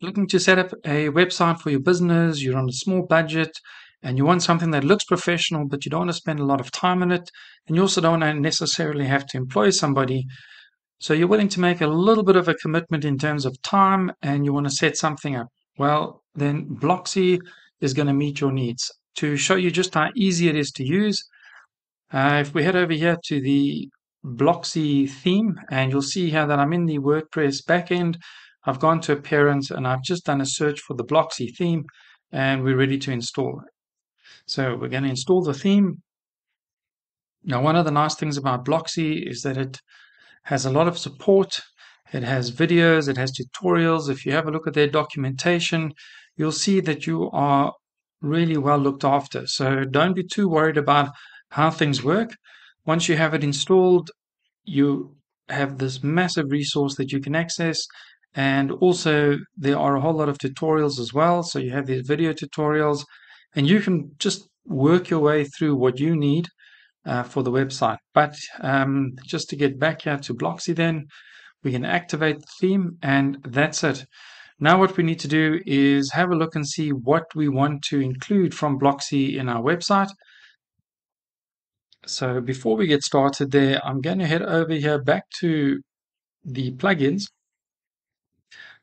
looking to set up a website for your business, you're on a small budget, and you want something that looks professional, but you don't want to spend a lot of time on it, and you also don't necessarily have to employ somebody. So you're willing to make a little bit of a commitment in terms of time, and you want to set something up. Well, then Blocksy is going to meet your needs. To show you just how easy it is to use, uh, if we head over here to the Blocksy theme, and you'll see here that I'm in the WordPress backend. I've gone to Appearance, and I've just done a search for the Blocksy theme, and we're ready to install it. So we're going to install the theme. Now, one of the nice things about Blocksy is that it has a lot of support. It has videos, it has tutorials. If you have a look at their documentation, you'll see that you are really well looked after. So don't be too worried about how things work. Once you have it installed, you have this massive resource that you can access. And also, there are a whole lot of tutorials as well. So you have these video tutorials, and you can just work your way through what you need uh, for the website. But um, just to get back here to Blocksy, then we can activate the theme, and that's it. Now, what we need to do is have a look and see what we want to include from Blocksy in our website. So before we get started there, I'm going to head over here back to the plugins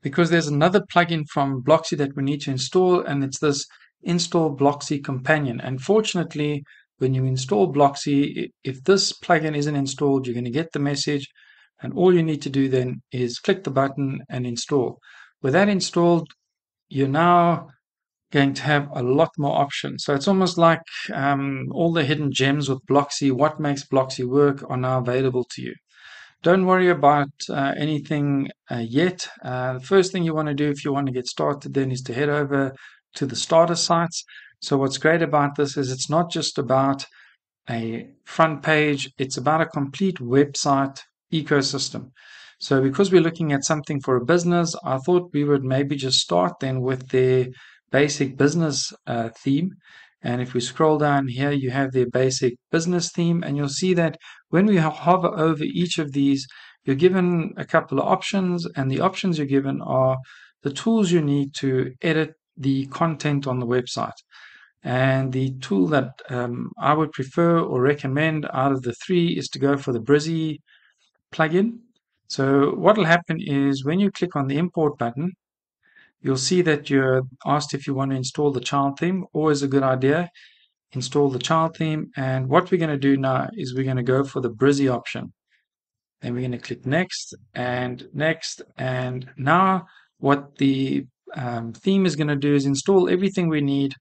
because there's another plugin from Blocksy that we need to install, and it's this install Blocksy companion. And fortunately, when you install Blocksy, if this plugin isn't installed, you're going to get the message, and all you need to do then is click the button and install. With that installed, you're now going to have a lot more options. So it's almost like um, all the hidden gems with Blocksy, what makes Blocksy work, are now available to you. Don't worry about uh, anything uh, yet. Uh, the first thing you want to do if you want to get started then is to head over to the starter sites. So what's great about this is it's not just about a front page, it's about a complete website ecosystem. So because we're looking at something for a business, I thought we would maybe just start then with the basic business uh, theme. And if we scroll down here, you have their basic business theme, and you'll see that when we hover over each of these, you're given a couple of options, and the options you're given are the tools you need to edit the content on the website. And the tool that um, I would prefer or recommend out of the three is to go for the Brizy plugin. So what will happen is when you click on the import button, you'll see that you're asked if you want to install the child theme. Always a good idea. Install the child theme. And what we're going to do now is we're going to go for the Brizy option. Then we're going to click next and next. And now what the um, theme is going to do is install everything we need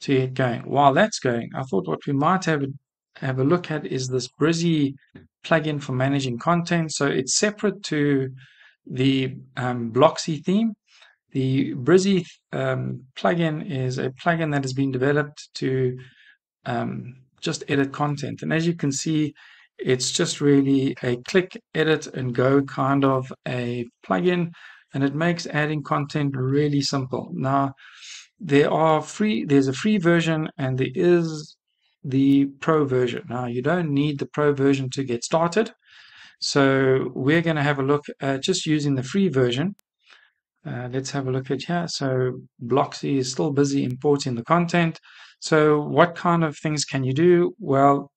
to get going. While that's going, I thought what we might have have a look at is this Brizy plugin for managing content. So it's separate to the um, Blocksy theme. The Brizy um, plugin is a plugin that has been developed to um, just edit content. And as you can see, it's just really a click, edit, and go kind of a plugin, and it makes adding content really simple. Now, there are free. There's a free version, and there is the pro version. Now, you don't need the pro version to get started. So we're going to have a look at just using the free version. Uh, let's have a look at here. So Blocksy is still busy importing the content. So what kind of things can you do? Well,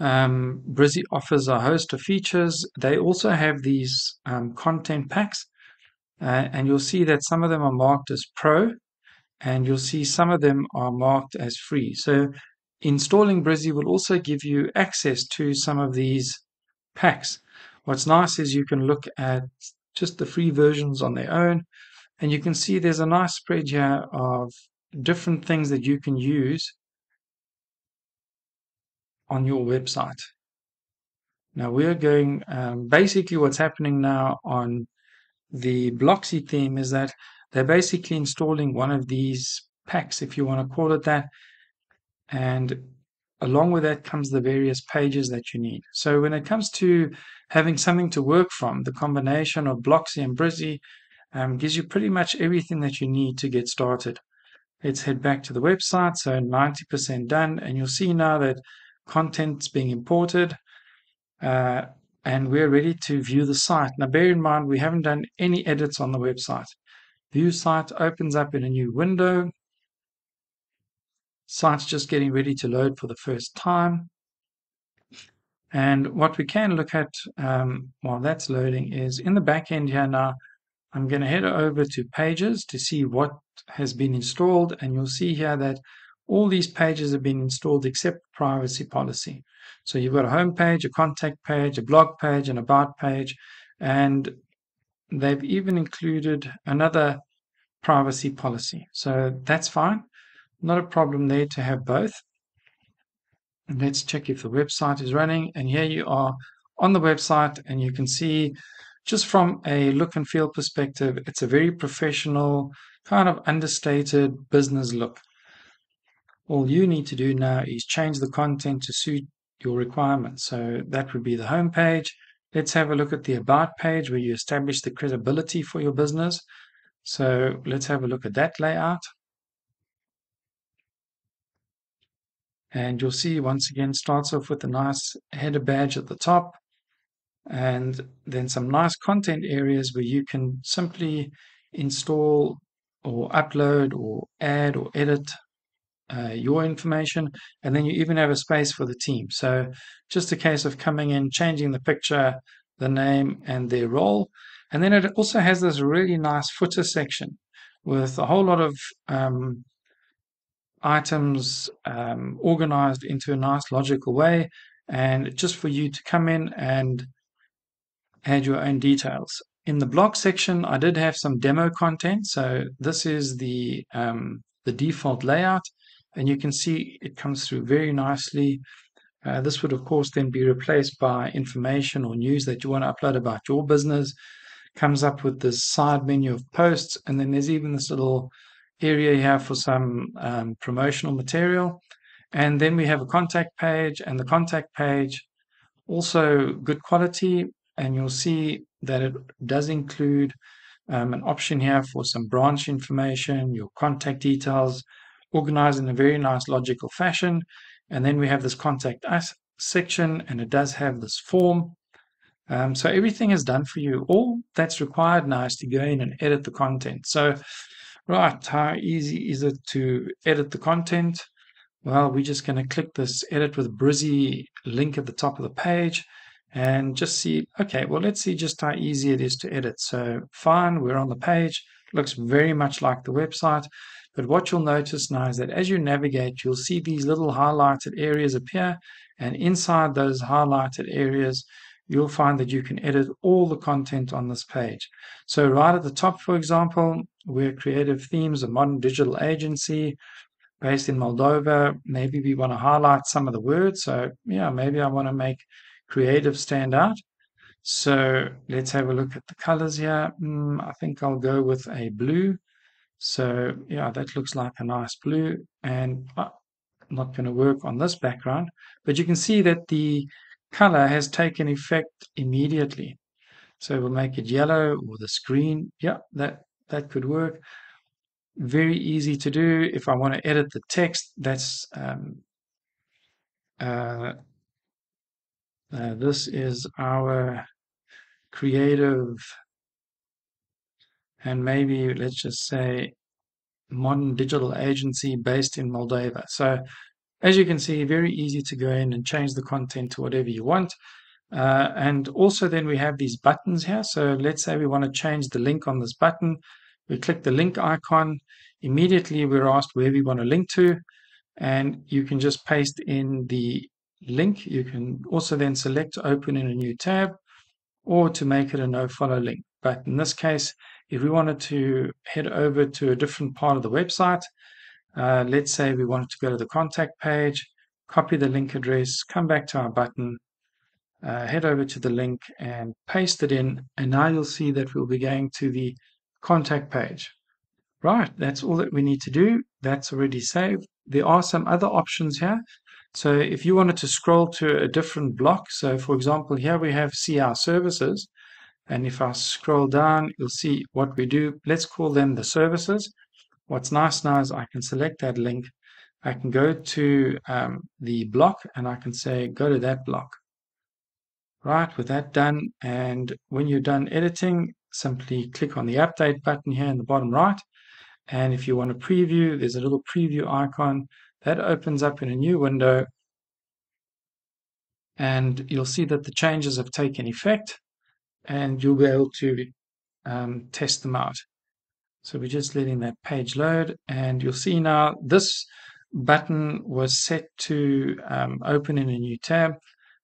um, Brizy offers a host of features. They also have these um, content packs, uh, and you'll see that some of them are marked as pro, and you'll see some of them are marked as free. So installing Brizy will also give you access to some of these packs. What's nice is you can look at just the free versions on their own, and you can see there's a nice spread here of different things that you can use on your website. Now we're going, um, basically what's happening now on the Blocksy theme is that they're basically installing one of these packs, if you want to call it that. And along with that comes the various pages that you need. So when it comes to having something to work from, the combination of Blocksy and Brizy um, gives you pretty much everything that you need to get started. Let's head back to the website. So 90% done. And you'll see now that content's being imported. Uh, and we're ready to view the site. Now bear in mind we haven't done any edits on the website. View site opens up in a new window. Site's just getting ready to load for the first time. And what we can look at um, while that's loading is in the back end here now, I'm going to head over to pages to see what has been installed. And you'll see here that all these pages have been installed except privacy policy. So you've got a home page, a contact page, a blog page, an about page, and they've even included another privacy policy. So that's fine. Not a problem there to have both. Let's check if the website is running. And here you are on the website and you can see just from a look and feel perspective, it's a very professional, kind of understated business look. All you need to do now is change the content to suit your requirements. So that would be the home page. Let's have a look at the about page where you establish the credibility for your business. So let's have a look at that layout. And you'll see once again starts off with a nice header badge at the top and then some nice content areas where you can simply install or upload or add or edit uh, your information. And then you even have a space for the team. So just a case of coming in changing the picture the name and their role. And then it also has this really nice footer section with a whole lot of um, items um, organized into a nice logical way and just for you to come in and add your own details. In the blog section, I did have some demo content. So this is the, um, the default layout and you can see it comes through very nicely. Uh, this would of course then be replaced by information or news that you want to upload about your business. Comes up with this side menu of posts and then there's even this little area here for some um, promotional material. And then we have a contact page and the contact page also good quality and you'll see that it does include um, an option here for some branch information, your contact details, organized in a very nice logical fashion. And then we have this contact us section, and it does have this form. Um, so everything is done for you. All that's required now is to go in and edit the content. So, right, how easy is it to edit the content? Well, we're just going to click this edit with Brizy link at the top of the page and just see, okay, well, let's see just how easy it is to edit. So fine, we're on the page, looks very much like the website. But what you'll notice now is that as you navigate, you'll see these little highlighted areas appear. And inside those highlighted areas, you'll find that you can edit all the content on this page. So right at the top, for example, we're Creative Themes, a modern digital agency based in Moldova. Maybe we want to highlight some of the words. So yeah, maybe I want to make creative stand out. So let's have a look at the colors here. Mm, I think I'll go with a blue. So yeah, that looks like a nice blue and uh, not going to work on this background, but you can see that the color has taken effect immediately. So we'll make it yellow or the screen. Yeah, that, that could work. Very easy to do. If I want to edit the text, that's um, uh, uh, this is our creative and maybe let's just say modern digital agency based in Moldova. So as you can see, very easy to go in and change the content to whatever you want. Uh, and also then we have these buttons here. So let's say we want to change the link on this button. We click the link icon. Immediately we're asked where we want to link to. And you can just paste in the link. You can also then select open in a new tab or to make it a no follow link. But in this case, if we wanted to head over to a different part of the website, uh, let's say we wanted to go to the contact page, copy the link address, come back to our button, uh, head over to the link and paste it in. And now you'll see that we'll be going to the contact page. Right, that's all that we need to do. That's already saved. There are some other options here. So if you wanted to scroll to a different block, so for example, here we have CR services. And if I scroll down, you'll see what we do. Let's call them the services. What's nice now is I can select that link. I can go to um, the block and I can say, go to that block. Right, with that done, and when you're done editing, simply click on the update button here in the bottom right. And if you want to preview, there's a little preview icon that opens up in a new window. And you'll see that the changes have taken effect and you'll be able to um, test them out. So we're just letting that page load and you'll see now this button was set to um, open in a new tab.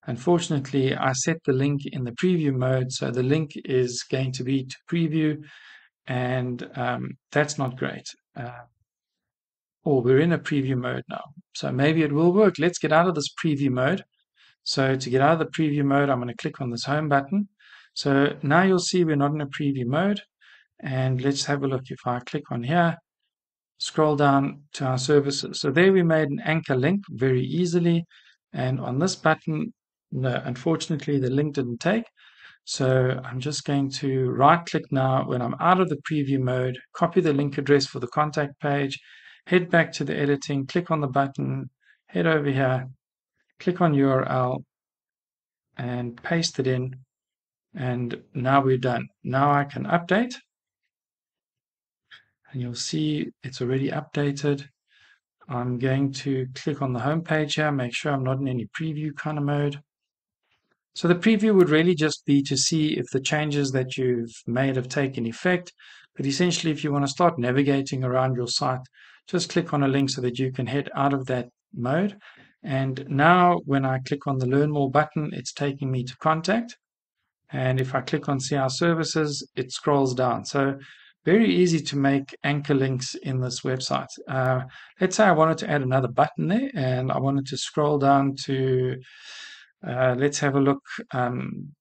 Unfortunately, I set the link in the preview mode, so the link is going to be to preview, and um, that's not great. Uh, or we're in a preview mode now, so maybe it will work. Let's get out of this preview mode. So to get out of the preview mode, I'm going to click on this home button. So now you'll see we're not in a preview mode. And let's have a look. If I click on here, scroll down to our services. So there we made an anchor link very easily. And on this button, no, unfortunately, the link didn't take. So I'm just going to right click now when I'm out of the preview mode, copy the link address for the contact page, head back to the editing, click on the button, head over here, click on URL and paste it in. And now we're done. Now I can update and you'll see it's already updated. I'm going to click on the home page here, make sure I'm not in any preview kind of mode. So the preview would really just be to see if the changes that you've made have taken effect. But essentially, if you want to start navigating around your site, just click on a link so that you can head out of that mode. And now when I click on the Learn More button, it's taking me to Contact. And if I click on See Our Services, it scrolls down. So very easy to make anchor links in this website. Uh, let's say I wanted to add another button there and I wanted to scroll down to, uh, let's have a look um,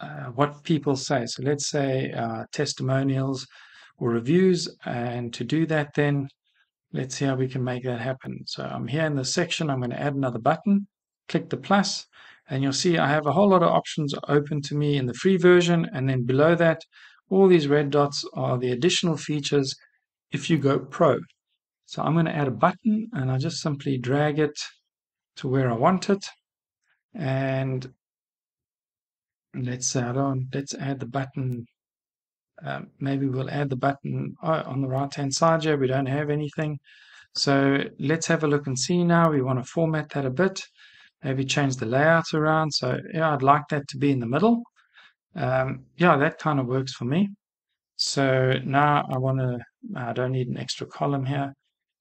uh, what people say. So let's say uh, testimonials or reviews. And to do that then, let's see how we can make that happen. So I'm here in the section, I'm going to add another button, click the plus, and you'll see I have a whole lot of options open to me in the free version. And then below that, all these red dots are the additional features if you go pro. So I'm going to add a button and I just simply drag it to where I want it. And let's add on, let's add the button. Um, maybe we'll add the button uh, on the right hand side here. We don't have anything. So let's have a look and see now. We want to format that a bit. Maybe change the layout around. So yeah, I'd like that to be in the middle. Um, yeah, that kind of works for me. So now I want to, I don't need an extra column here.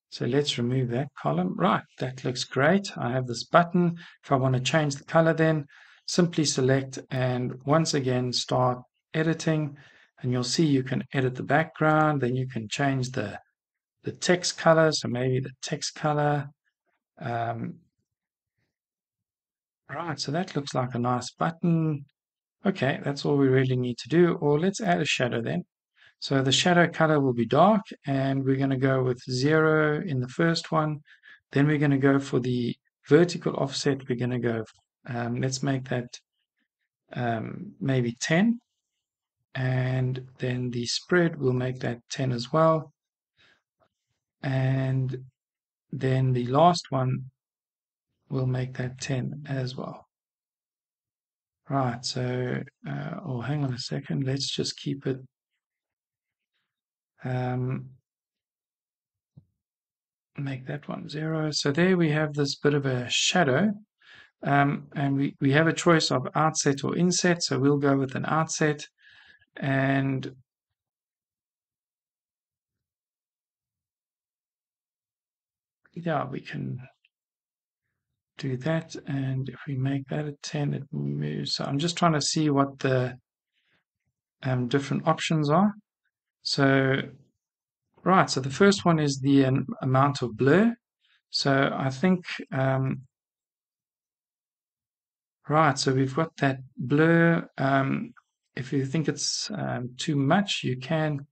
So let's remove that column. Right, that looks great. I have this button. If I want to change the color then, simply select and once again start editing. And you'll see you can edit the background. Then you can change the, the text color. So maybe the text color. Um, right, so that looks like a nice button. Okay, that's all we really need to do. Or let's add a shadow then. So the shadow color will be dark and we're going to go with zero in the first one. Then we're going to go for the vertical offset. We're going to go, um, let's make that um, maybe 10. And then the spread, we'll make that 10 as well. And then the last one, we'll make that 10 as well. Right, so, uh, oh, hang on a second. Let's just keep it. Um, make that one zero. So there we have this bit of a shadow. Um, and we, we have a choice of outset or inset. So we'll go with an outset. And yeah, we can do that. And if we make that a 10, it moves. So I'm just trying to see what the um, different options are. So, right, so the first one is the um, amount of blur. So I think, um, right, so we've got that blur. Um, if you think it's um, too much, you can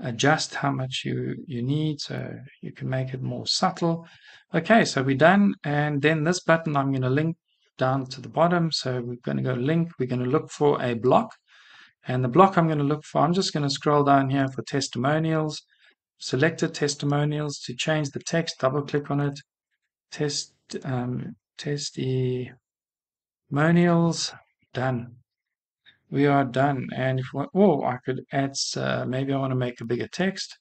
adjust how much you, you need so you can make it more subtle. Okay, so we're done. And then this button I'm going to link down to the bottom. So we're going to go link. We're going to look for a block. And the block I'm going to look for, I'm just going to scroll down here for testimonials. Selected testimonials to change the text. Double click on it. Test um, testimonials. done we are done. And if oh I could add uh, maybe I want to make a bigger text.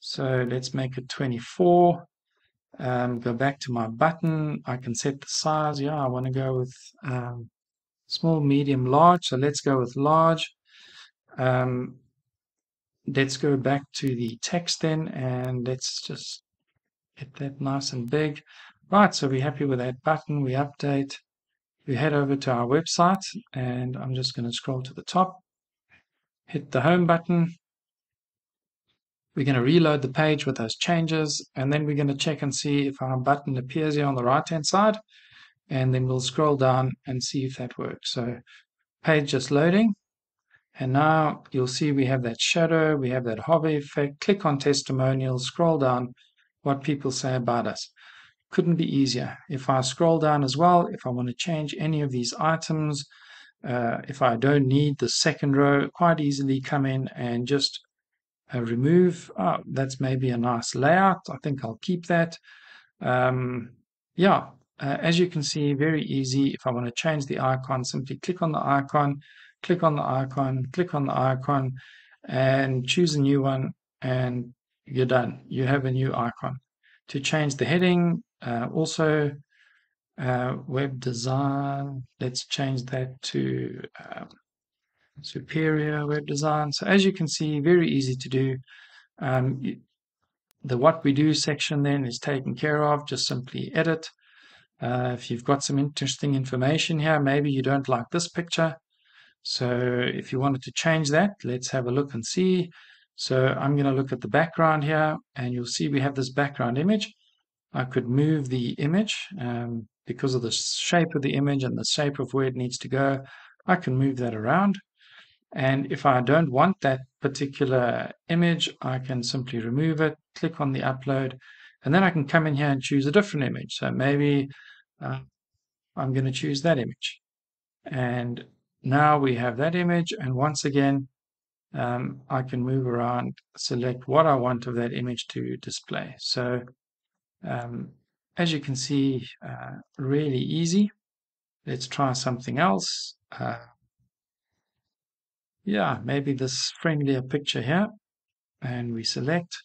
So let's make it 24 um, go back to my button. I can set the size. Yeah I want to go with um, small medium large. So let's go with large. Um, let's go back to the text then and let's just get that nice and big. Right so we're happy with that button. We update we head over to our website and I'm just going to scroll to the top hit the home button we're going to reload the page with those changes and then we're going to check and see if our button appears here on the right hand side and then we'll scroll down and see if that works. So page just loading and now you'll see we have that shadow, we have that hover effect, click on testimonials, scroll down what people say about us. Couldn't be easier. If I scroll down as well, if I want to change any of these items, uh, if I don't need the second row, quite easily come in and just uh, remove. Oh, that's maybe a nice layout. I think I'll keep that. Um, yeah, uh, as you can see, very easy. If I want to change the icon, simply click on the icon, click on the icon, click on the icon, and choose a new one, and you're done. You have a new icon. To change the heading, uh, also uh, web design, let's change that to um, superior web design. So as you can see, very easy to do. Um, the what we do section then is taken care of. Just simply edit. Uh, if you've got some interesting information here, maybe you don't like this picture. So if you wanted to change that, let's have a look and see. So I'm going to look at the background here and you'll see we have this background image. I could move the image um, because of the shape of the image and the shape of where it needs to go. I can move that around. And if I don't want that particular image, I can simply remove it, click on the upload, and then I can come in here and choose a different image. So maybe uh, I'm going to choose that image. And now we have that image. And once again, um, I can move around, select what I want of that image to display. So um, as you can see, uh, really easy. Let's try something else. Uh, yeah, maybe this friendlier picture here. And we select.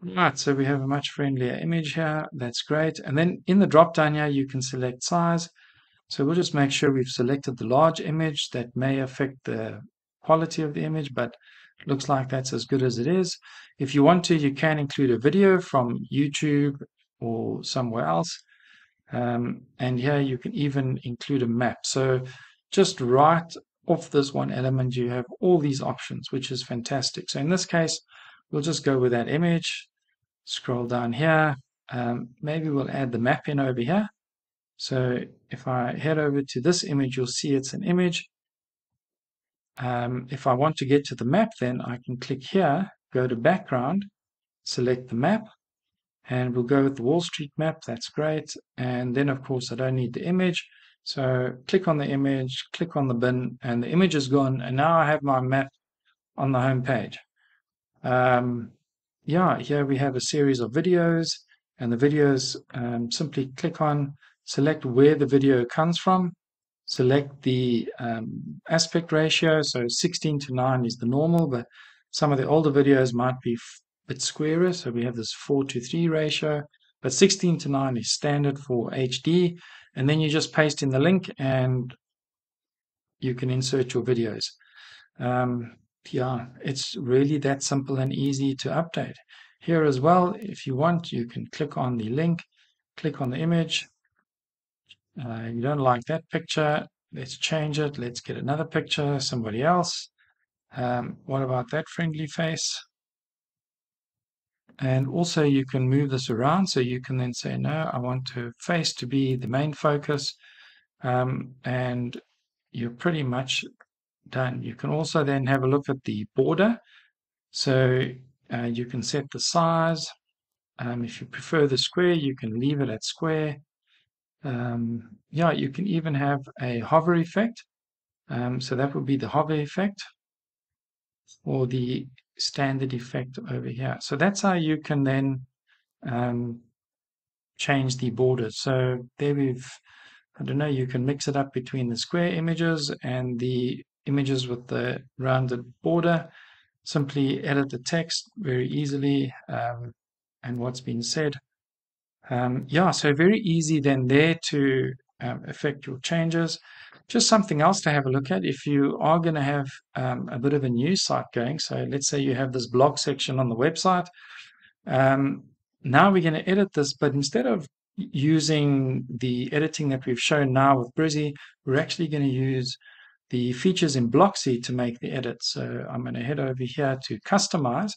Right, so we have a much friendlier image here. That's great. And then in the drop down here, you can select size. So we'll just make sure we've selected the large image. That may affect the quality of the image, but looks like that's as good as it is. If you want to, you can include a video from YouTube or somewhere else. Um, and here you can even include a map. So just right off this one element, you have all these options, which is fantastic. So in this case, we'll just go with that image, scroll down here. Um, maybe we'll add the map in over here. So if I head over to this image, you'll see it's an image. Um, if I want to get to the map, then I can click here, go to background, select the map, and we'll go with the Wall Street map. That's great. And then, of course, I don't need the image. So click on the image, click on the bin, and the image is gone. And now I have my map on the home page. Um, yeah, here we have a series of videos, and the videos um, simply click on, select where the video comes from, select the um, aspect ratio. So 16 to 9 is the normal, but some of the older videos might be a bit squarer. So we have this 4 to 3 ratio, but 16 to 9 is standard for HD and then you just paste in the link and you can insert your videos. Um, yeah, it's really that simple and easy to update. Here as well, if you want, you can click on the link, click on the image. Uh, you don't like that picture, let's change it. Let's get another picture, somebody else. Um, what about that friendly face? And also you can move this around. So you can then say, no, I want to face to be the main focus. Um, and you're pretty much done. You can also then have a look at the border. So uh, you can set the size. Um, if you prefer the square, you can leave it at square. Um, yeah, you can even have a hover effect. Um, so that would be the hover effect or the standard effect over here. So that's how you can then um, change the borders. So there we've I don't know, you can mix it up between the square images and the images with the rounded border. Simply edit the text very easily um, and what's been said. Um, yeah, so very easy then there to um, affect your changes. Just something else to have a look at if you are going to have um, a bit of a news site going. So let's say you have this blog section on the website. Um, now we're going to edit this, but instead of using the editing that we've shown now with Brizy, we're actually going to use the features in Blocksy to make the edit. So I'm going to head over here to customize,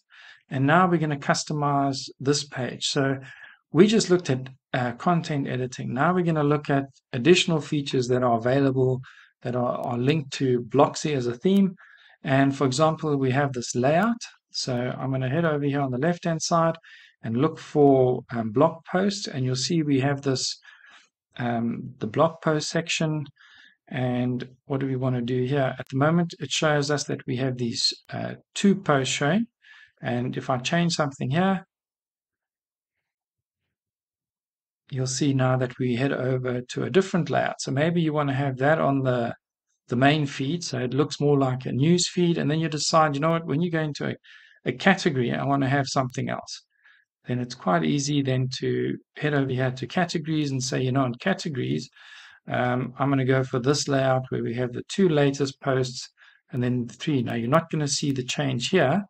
and now we're going to customize this page. So we just looked at uh, content editing. Now we're going to look at additional features that are available that are, are linked to Blocksy as a theme. And for example, we have this layout. So I'm going to head over here on the left hand side and look for um, blog posts. And you'll see we have this, um, the blog post section. And what do we want to do here? At the moment, it shows us that we have these uh, two posts showing. And if I change something here, you'll see now that we head over to a different layout. So maybe you want to have that on the, the main feed, so it looks more like a news feed, and then you decide, you know what, when you go into a, a category, I want to have something else. Then it's quite easy then to head over here to categories and say, you know, in categories, um, I'm going to go for this layout where we have the two latest posts and then the three. Now, you're not going to see the change here,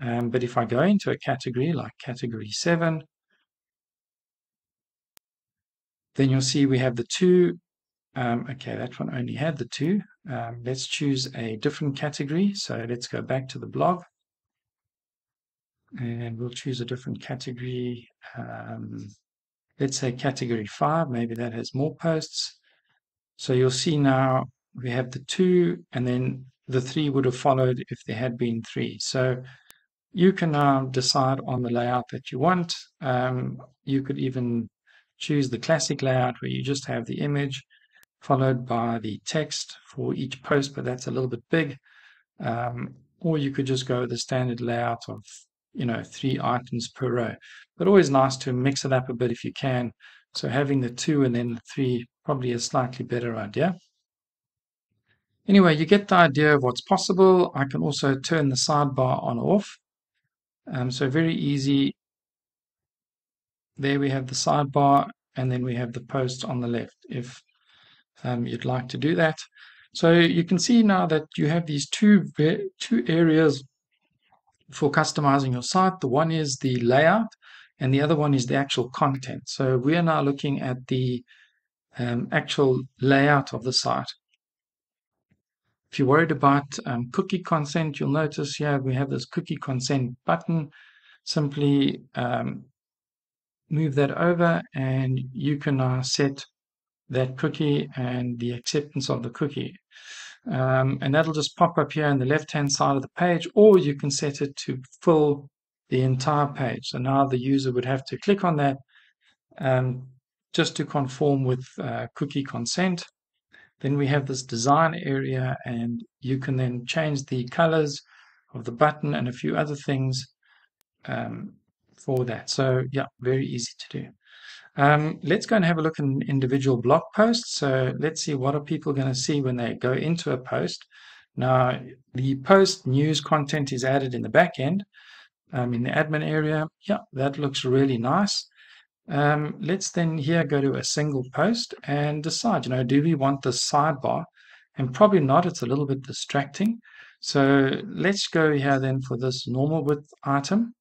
um, but if I go into a category like category 7, Then you'll see we have the two. Um, okay, that one only had the two. Um, let's choose a different category. So let's go back to the blog. And we'll choose a different category. Um, let's say category five. Maybe that has more posts. So you'll see now we have the two, and then the three would have followed if there had been three. So you can now decide on the layout that you want. Um, you could even choose the classic layout where you just have the image followed by the text for each post, but that's a little bit big. Um, or you could just go with the standard layout of, you know, three items per row. But always nice to mix it up a bit if you can. So having the two and then the three probably a slightly better idea. Anyway, you get the idea of what's possible. I can also turn the sidebar on or off. Um, so very easy there we have the sidebar and then we have the post on the left if um, you'd like to do that. So you can see now that you have these two, two areas for customizing your site. The one is the layout and the other one is the actual content. So we are now looking at the um, actual layout of the site. If you're worried about um, cookie consent, you'll notice here we have this cookie consent button. Simply um, move that over and you can uh, set that cookie and the acceptance of the cookie. Um, and that'll just pop up here on the left hand side of the page, or you can set it to fill the entire page. So now the user would have to click on that um, just to conform with uh, cookie consent. Then we have this design area, and you can then change the colors of the button and a few other things um, for that. So yeah, very easy to do. Um, let's go and have a look in individual blog posts. So let's see what are people going to see when they go into a post. Now, the post news content is added in the back end um, in the admin area. Yeah, that looks really nice. Um, let's then here go to a single post and decide, you know, do we want the sidebar? And probably not, it's a little bit distracting. So let's go here then for this normal width item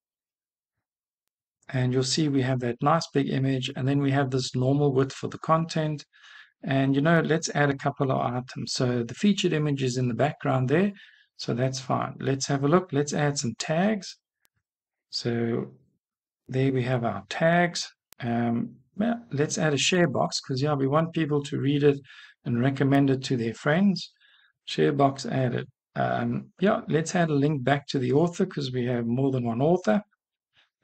and you'll see we have that nice big image and then we have this normal width for the content. And you know let's add a couple of items. So the featured image is in the background there so that's fine. Let's have a look. Let's add some tags. So there we have our tags. Um, let's add a share box because yeah we want people to read it and recommend it to their friends. Share box added. Um, yeah let's add a link back to the author because we have more than one author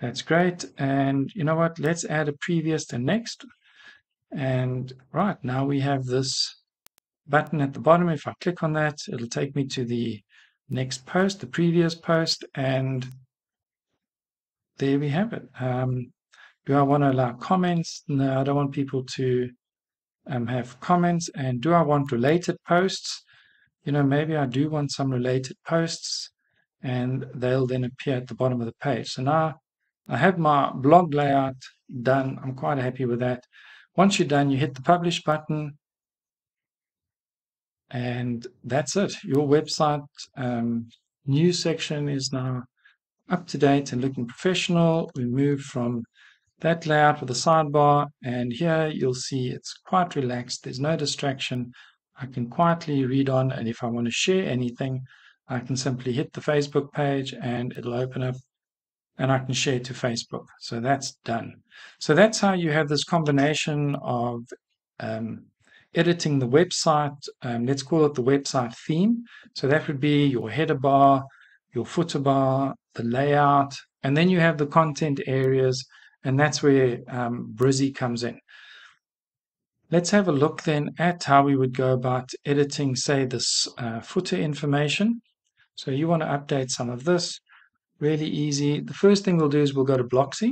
that's great. And you know what? Let's add a previous to next. And right now we have this button at the bottom. If I click on that, it'll take me to the next post, the previous post, and there we have it. Um, do I want to allow comments? No, I don't want people to um, have comments and do I want related posts? You know, maybe I do want some related posts and they'll then appear at the bottom of the page. So now I have my blog layout done. I'm quite happy with that. Once you're done, you hit the publish button and that's it. Your website um, news section is now up to date and looking professional. We move from that layout with a sidebar and here you'll see it's quite relaxed. There's no distraction. I can quietly read on and if I want to share anything, I can simply hit the Facebook page and it'll open up and I can share to Facebook. So that's done. So that's how you have this combination of um, editing the website. Um, let's call it the website theme. So that would be your header bar, your footer bar, the layout, and then you have the content areas, and that's where um, Brizy comes in. Let's have a look then at how we would go about editing, say, this uh, footer information. So you want to update some of this. Really easy. The first thing we'll do is we'll go to Blocksy.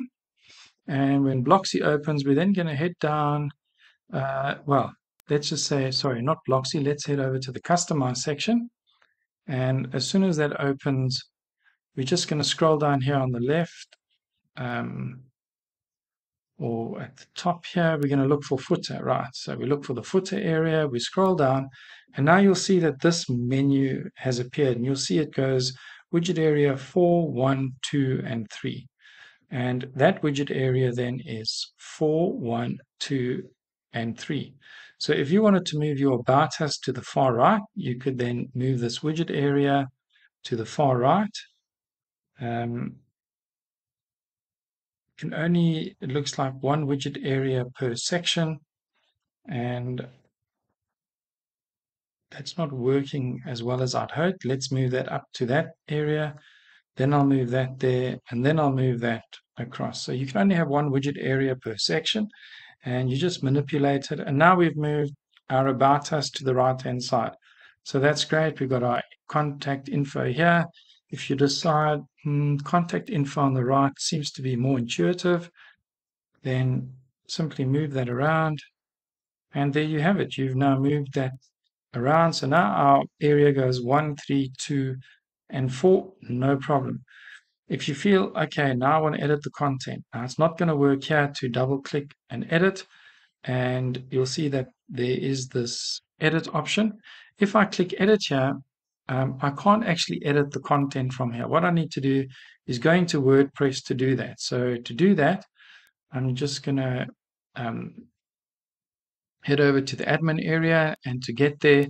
And when Blocksy opens, we're then going to head down, uh, well, let's just say, sorry, not Blocksy, let's head over to the Customize section. And as soon as that opens, we're just going to scroll down here on the left, um, or at the top here, we're going to look for footer, right? So we look for the footer area, we scroll down, and now you'll see that this menu has appeared, and you'll see it goes widget area 4, 1, 2, and 3. And that widget area then is 4, 1, 2, and 3. So if you wanted to move your about us to the far right, you could then move this widget area to the far right. Um, can only, it looks like one widget area per section. And that's not working as well as I'd hoped. Let's move that up to that area. Then I'll move that there, and then I'll move that across. So you can only have one widget area per section, and you just manipulate it. And now we've moved our about us to the right-hand side. So that's great. We've got our contact info here. If you decide hmm, contact info on the right seems to be more intuitive, then simply move that around. And there you have it. You've now moved that around. So now our area goes one, three, two, and four, no problem. If you feel, okay, now I want to edit the content. Now it's not going to work here to double click and edit. And you'll see that there is this edit option. If I click edit here, um, I can't actually edit the content from here. What I need to do is go into WordPress to do that. So to do that, I'm just going to um, head over to the admin area and to get there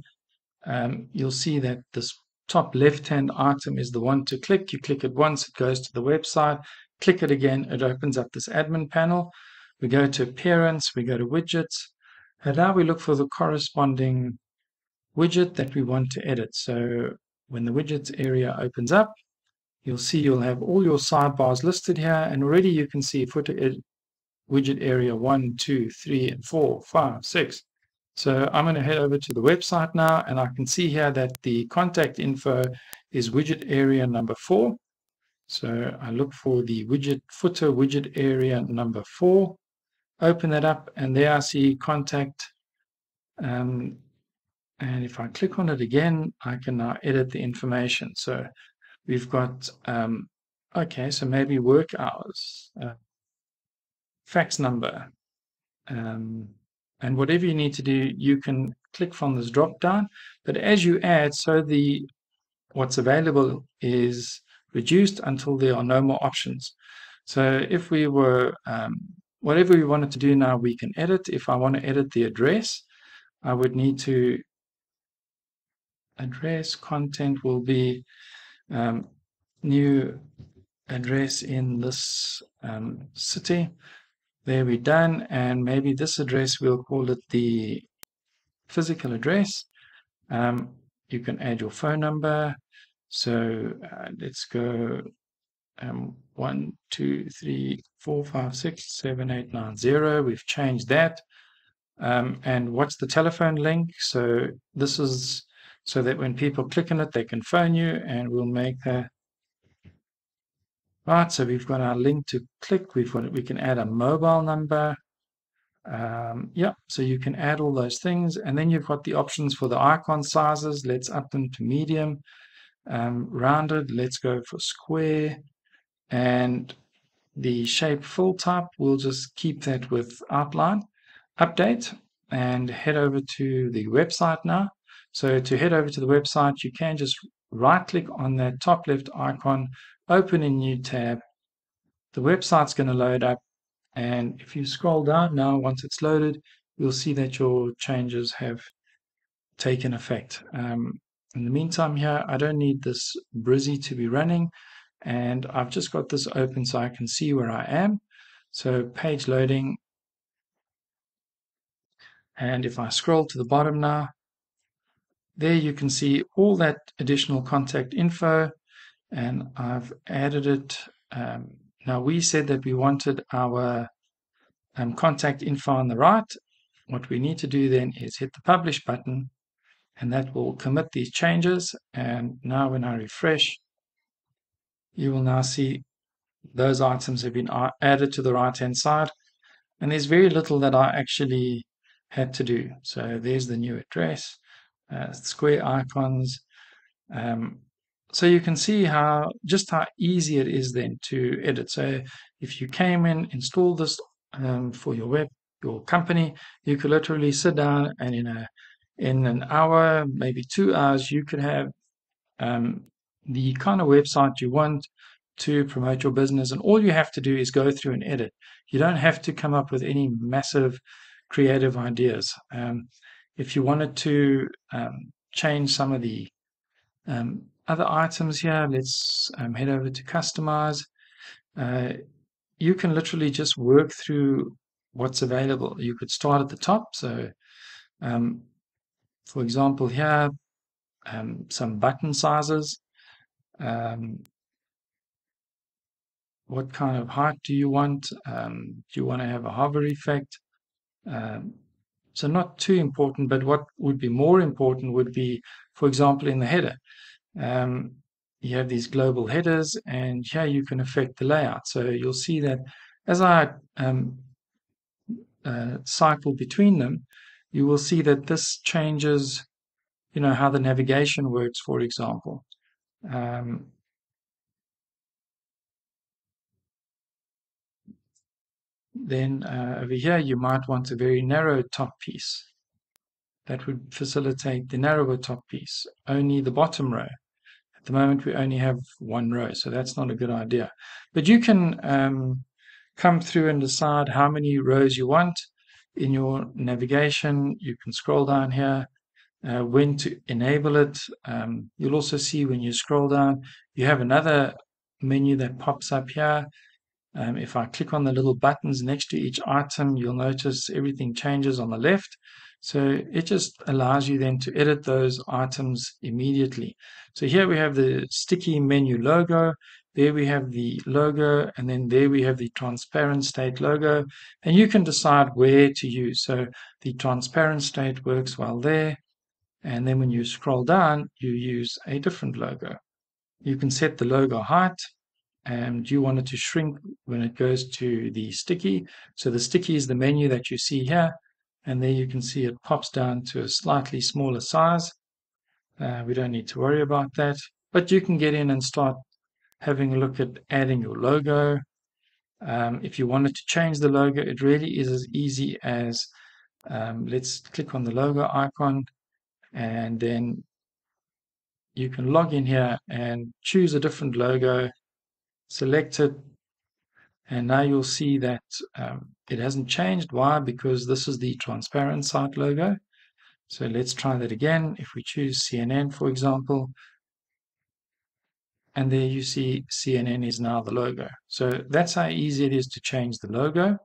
um, you'll see that this top left hand item is the one to click. You click it once it goes to the website. Click it again it opens up this admin panel. We go to appearance we go to widgets and now we look for the corresponding widget that we want to edit. So when the widgets area opens up you'll see you'll have all your sidebars listed here and already you can see footer widget area one, two, three, and four, five, six. So I'm going to head over to the website now, and I can see here that the contact info is widget area number four. So I look for the widget footer widget area number four, open that up, and there I see contact. Um, and if I click on it again, I can now edit the information. So we've got, um, okay, so maybe work hours. Uh, fax number. Um, and whatever you need to do, you can click from this drop down. But as you add, so the what's available is reduced until there are no more options. So if we were, um, whatever we wanted to do now, we can edit. If I want to edit the address, I would need to address content will be um, new address in this um, city there we're done and maybe this address we'll call it the physical address. Um, you can add your phone number. So uh, let's go um, one two three four five six seven eight nine zero. We've changed that. Um, and what's the telephone link? So this is so that when people click on it they can phone you and we'll make that Right, so we've got our link to click. We've got we can add a mobile number. Um, yeah, so you can add all those things. And then you've got the options for the icon sizes. Let's up them to medium. Um, rounded, let's go for square. And the shape fill type, we'll just keep that with outline. Update and head over to the website now. So to head over to the website, you can just right click on that top left icon, open a new tab. The website's going to load up. And if you scroll down now, once it's loaded, you'll see that your changes have taken effect. Um, in the meantime here, I don't need this Brizy to be running. And I've just got this open so I can see where I am. So page loading. And if I scroll to the bottom now, there you can see all that additional contact info and I've added it. Um, now we said that we wanted our um, contact info on the right. What we need to do then is hit the publish button and that will commit these changes. And now when I refresh, you will now see those items have been added to the right hand side. And there's very little that I actually had to do. So there's the new address uh, square icons. Um, so you can see how just how easy it is then to edit. So if you came in, install this um, for your web, your company, you could literally sit down and in a in an hour, maybe two hours, you could have um, the kind of website you want to promote your business. And all you have to do is go through and edit. You don't have to come up with any massive creative ideas. Um, if you wanted to um, change some of the um, other items here, let's um, head over to customize. Uh, you can literally just work through what's available. You could start at the top. So, um, for example, here, um, some button sizes. Um, what kind of height do you want? do you want to have a hover effect? Um, so not too important, but what would be more important would be, for example, in the header. Um, you have these global headers and here you can affect the layout. So you'll see that as I um, uh, cycle between them, you will see that this changes, you know, how the navigation works, for example. Um, Then uh, over here, you might want a very narrow top piece. That would facilitate the narrower top piece, only the bottom row. At the moment, we only have one row, so that's not a good idea. But you can um, come through and decide how many rows you want in your navigation. You can scroll down here, uh, when to enable it. Um, you'll also see when you scroll down, you have another menu that pops up here um, if I click on the little buttons next to each item, you'll notice everything changes on the left. So it just allows you then to edit those items immediately. So here we have the sticky menu logo. There we have the logo, and then there we have the transparent state logo. And you can decide where to use. So the transparent state works well there. And then when you scroll down, you use a different logo. You can set the logo height and you want it to shrink when it goes to the sticky. So the sticky is the menu that you see here, and there you can see it pops down to a slightly smaller size. Uh, we don't need to worry about that, but you can get in and start having a look at adding your logo. Um, if you wanted to change the logo, it really is as easy as um, let's click on the logo icon and then you can log in here and choose a different logo select it and now you'll see that um, it hasn't changed. Why? Because this is the transparent site logo. So let's try that again. If we choose CNN, for example, and there you see CNN is now the logo. So that's how easy it is to change the logo.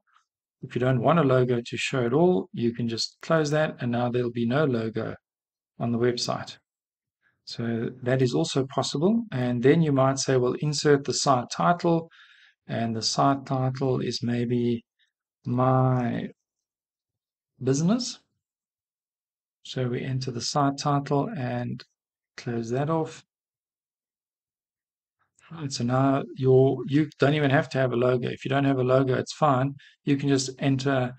If you don't want a logo to show at all, you can just close that and now there'll be no logo on the website. So that is also possible. And then you might say, well, insert the site title. And the site title is maybe my business. So we enter the site title and close that off. Right, so now you you don't even have to have a logo. If you don't have a logo, it's fine. You can just enter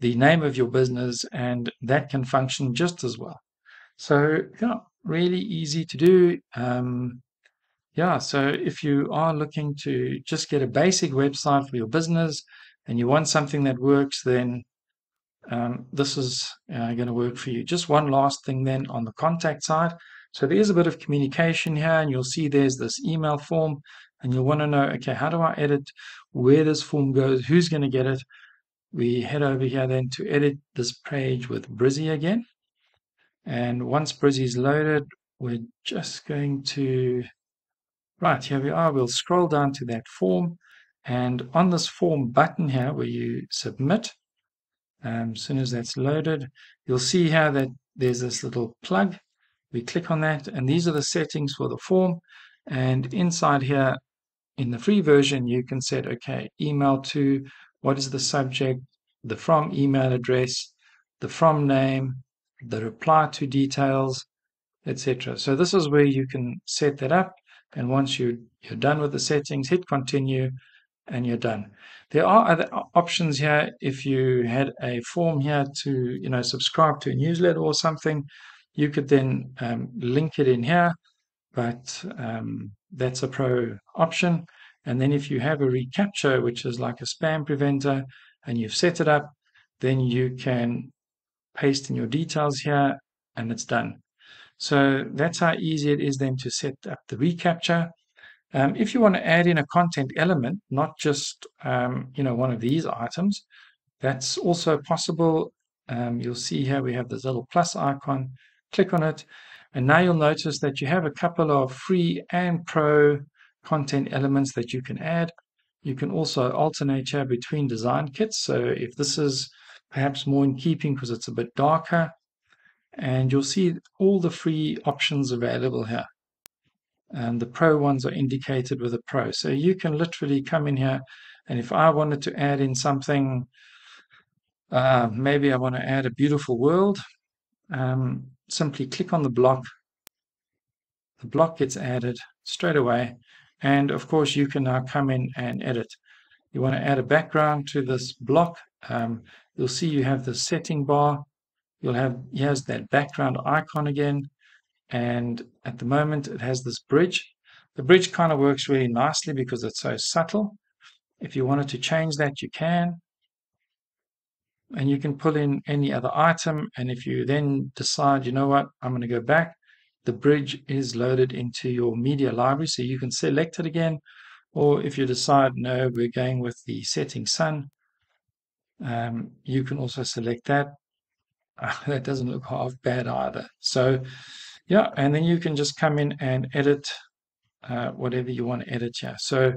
the name of your business, and that can function just as well. So, yeah, really easy to do. Um, yeah, so if you are looking to just get a basic website for your business and you want something that works, then um, this is uh, going to work for you. Just one last thing then on the contact side. So there is a bit of communication here, and you'll see there's this email form, and you'll want to know, okay, how do I edit where this form goes, who's going to get it. We head over here then to edit this page with Brizy again. And once Brizy is loaded, we're just going to, right, here we are. We'll scroll down to that form. And on this form button here where you submit, um, as soon as that's loaded, you'll see here that there's this little plug. We click on that, and these are the settings for the form. And inside here, in the free version, you can set, okay, email to, what is the subject, the from email address, the from name, the reply to details, etc. So this is where you can set that up. And once you, you're done with the settings, hit continue, and you're done. There are other options here. If you had a form here to, you know, subscribe to a newsletter or something, you could then um, link it in here, but um, that's a pro option. And then if you have a reCAPTCHA, which is like a spam preventer, and you've set it up, then you can paste in your details here and it's done. So that's how easy it is then to set up the reCAPTCHA. Um, if you want to add in a content element, not just um, you know one of these items, that's also possible. Um, you'll see here we have this little plus icon. Click on it, and now you'll notice that you have a couple of free and pro content elements that you can add. You can also alternate here between design kits. So if this is perhaps more in keeping because it's a bit darker, and you'll see all the free options available here and the pro ones are indicated with a pro. So you can literally come in here and if I wanted to add in something, uh, maybe I want to add a beautiful world, um, simply click on the block. The block gets added straight away. And of course, you can now come in and edit. You want to add a background to this block. Um, you'll see you have the setting bar. You'll have, here's that background icon again and at the moment it has this bridge. The bridge kind of works really nicely because it's so subtle. If you wanted to change that, you can. And you can pull in any other item. And if you then decide, you know what, I'm going to go back, the bridge is loaded into your media library. So you can select it again. Or if you decide, no, we're going with the setting sun, um, you can also select that. Uh, that doesn't look half bad either. So yeah, and then you can just come in and edit uh, whatever you want to edit here. So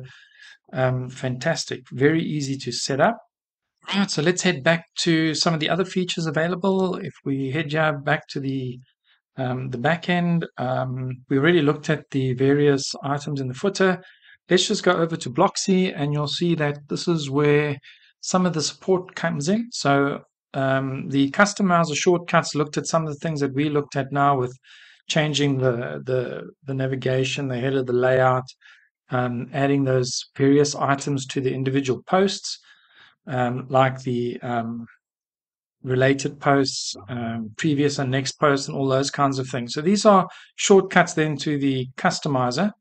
um, fantastic, very easy to set up. Right, so let's head back to some of the other features available. If we head back to the um, the back end, um, we already looked at the various items in the footer. Let's just go over to Blocksy and you'll see that this is where some of the support comes in. So um, the customizer shortcuts looked at some of the things that we looked at now with changing the the, the navigation, the header, the layout, um, adding those various items to the individual posts, um, like the um, related posts, um, previous and next posts, and all those kinds of things. So these are shortcuts then to the customizer.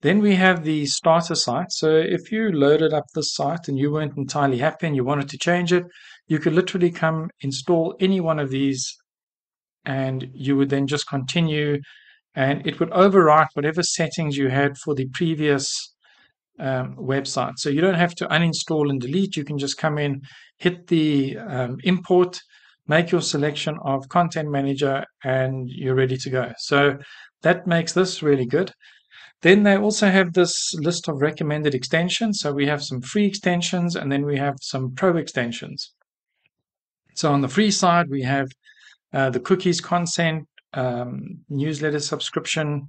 Then we have the starter site. So if you loaded up this site and you weren't entirely happy and you wanted to change it, you could literally come install any one of these and you would then just continue and it would overwrite whatever settings you had for the previous um, website. So you don't have to uninstall and delete. You can just come in, hit the um, import, make your selection of Content Manager, and you're ready to go. So that makes this really good. Then they also have this list of recommended extensions. So we have some free extensions and then we have some pro extensions. So on the free side, we have uh, the cookies consent, um, newsletter subscription,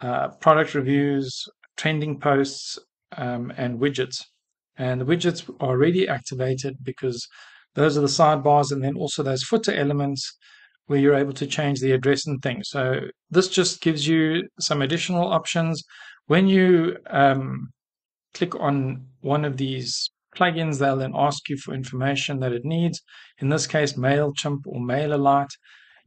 uh, product reviews, trending posts, um, and widgets. And the widgets are already activated because those are the sidebars and then also those footer elements where you're able to change the address and things. So this just gives you some additional options. When you um, click on one of these plugins, they'll then ask you for information that it needs. In this case, MailChimp or MailerLite.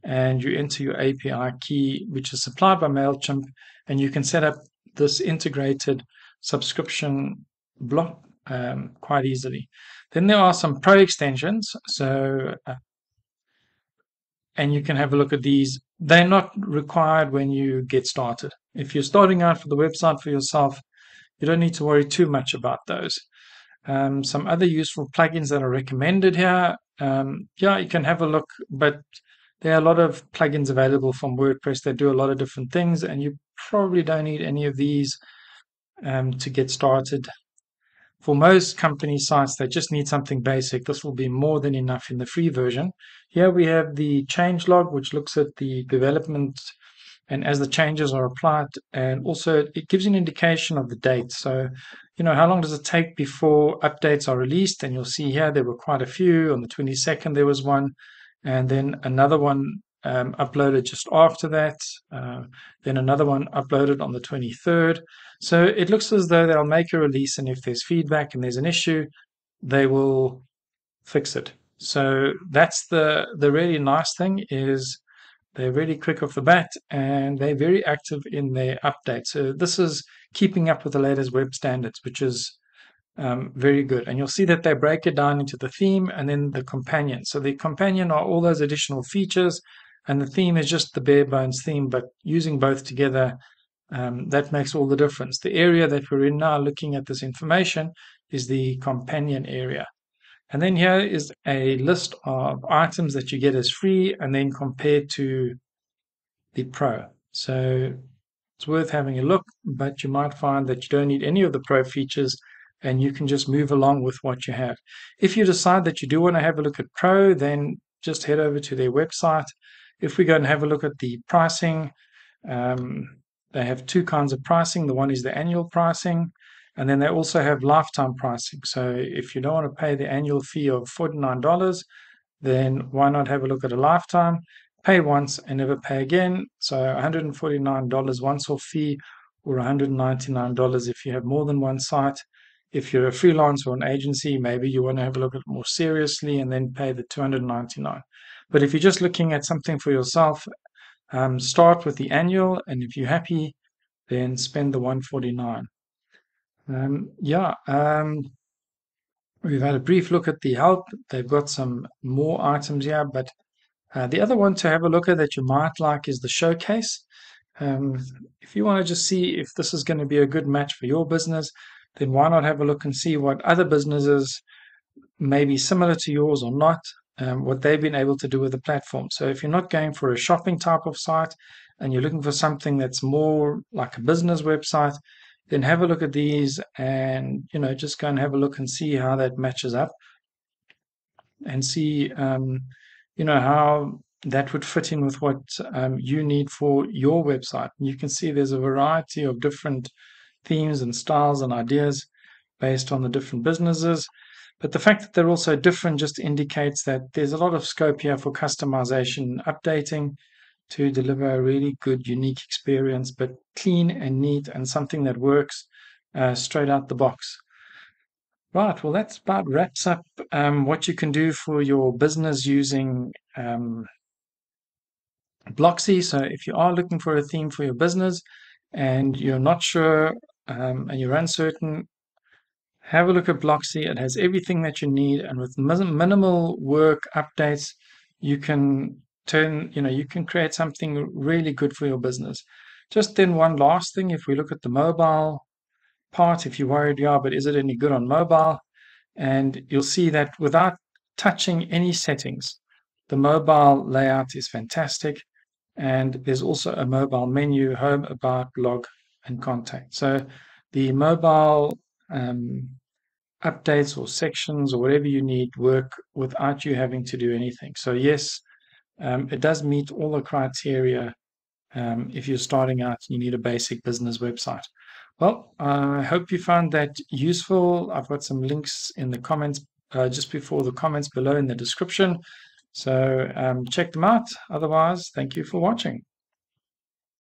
And you enter your API key, which is supplied by MailChimp, and you can set up this integrated subscription block um, quite easily. Then there are some pro extensions. So, uh, and you can have a look at these. They're not required when you get started. If you're starting out for the website for yourself, you don't need to worry too much about those. Um, some other useful plugins that are recommended here. Um, yeah, you can have a look, but there are a lot of plugins available from WordPress that do a lot of different things, and you probably don't need any of these um, to get started. For most company sites that just need something basic, this will be more than enough in the free version. Here we have the change log, which looks at the development and as the changes are applied and also it gives you an indication of the date. So you know how long does it take before updates are released? And you'll see here there were quite a few. On the 22nd there was one and then another one um, uploaded just after that uh, then another one uploaded on the 23rd so it looks as though they'll make a release and if there's feedback and there's an issue they will fix it. So that's the the really nice thing is they're really quick off the bat and they're very active in their updates. So this is keeping up with the latest web standards, which is um, very good. And you'll see that they break it down into the theme and then the companion. So the companion are all those additional features, and the theme is just the bare bones theme, but using both together, um, that makes all the difference. The area that we're in now looking at this information is the companion area. And then here is a list of items that you get as free and then compared to the Pro. So it's worth having a look, but you might find that you don't need any of the Pro features and you can just move along with what you have. If you decide that you do want to have a look at Pro, then just head over to their website. If we go and have a look at the pricing, um, they have two kinds of pricing. The one is the annual pricing, and then they also have lifetime pricing. So if you don't want to pay the annual fee of $49, then why not have a look at a lifetime? Pay once and never pay again. So $149 once off fee or $199 if you have more than one site. If you're a freelancer or an agency, maybe you want to have a look at it more seriously and then pay the 299 But if you're just looking at something for yourself, um, start with the annual, and if you're happy, then spend the 149 um, yeah, um, we've had a brief look at the help. They've got some more items here, but uh, the other one to have a look at that you might like is the showcase. Um, if you want to just see if this is going to be a good match for your business, then why not have a look and see what other businesses may be similar to yours or not, um, what they've been able to do with the platform. So if you're not going for a shopping type of site and you're looking for something that's more like a business website, then have a look at these and you know just go and have a look and see how that matches up and see um, you know how that would fit in with what um, you need for your website. You can see there's a variety of different themes and styles and ideas based on the different businesses. But the fact that they're also different just indicates that there's a lot of scope here for customization updating to deliver a really good, unique experience, but clean and neat and something that works uh, straight out the box. Right, well, that's about wraps up um, what you can do for your business using um, Blocksy. So, if you are looking for a theme for your business and you're not sure um, and you're uncertain, have a look at Blocksy. It has everything that you need, and with minimal work updates, you can turn, you know, you can create something really good for your business. Just then, one last thing if we look at the mobile part, if you're worried, yeah, but is it any good on mobile? And you'll see that without touching any settings, the mobile layout is fantastic. And there's also a mobile menu, home, about, log, and contact. So the mobile um, updates or sections or whatever you need work without you having to do anything. So yes, um, it does meet all the criteria um, if you're starting out you need a basic business website. Well, I hope you found that useful. I've got some links in the comments uh, just before the comments below in the description. So um, check them out. Otherwise, thank you for watching.